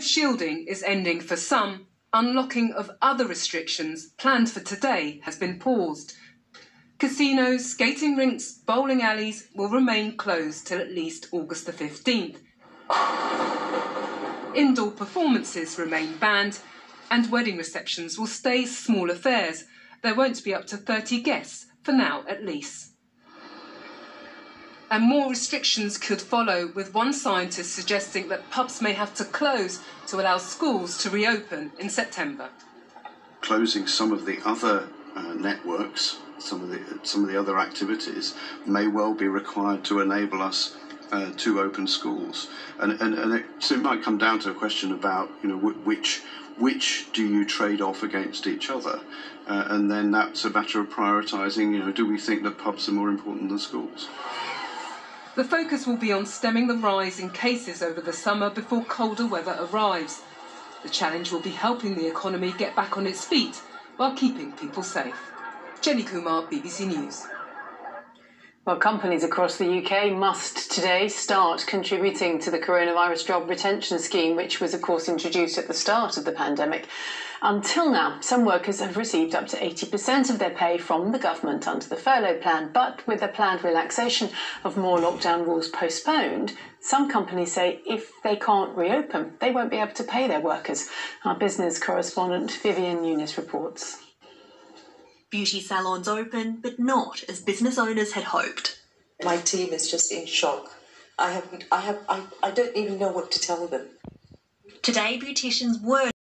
shielding is ending for some, unlocking of other restrictions planned for today has been paused. Casinos, skating rinks, bowling alleys will remain closed till at least August the 15th. Indoor performances remain banned, and wedding receptions will stay small affairs. There won't be up to 30 guests, for now at least. And more restrictions could follow, with one scientist suggesting that pubs may have to close to allow schools to reopen in September. Closing some of the other uh, networks, some of the some of the other activities, may well be required to enable us uh, to open schools, and and, and it, so it might come down to a question about you know which which do you trade off against each other, uh, and then that's a matter of prioritising. You know, do we think that pubs are more important than schools? The focus will be on stemming the rise in cases over the summer before colder weather arrives. The challenge will be helping the economy get back on its feet while keeping people safe. Jenny Kumah, BBC News. Well, companies across the UK must today start contributing to the coronavirus job retention scheme, which was, of course, introduced at the start of the pandemic. Until now, some workers have received up to 80% of their pay from the government under the furlough plan, but with the planned relaxation of more lockdown rules postponed, some companies say if they can't reopen, they won't be able to pay their workers. Our business correspondent Vivienne Nunis reports. Beauty salons open, but not as business owners had hoped. My team is just in shock. I have, I have, I, I don't even know what to tell them. Today, beauticians were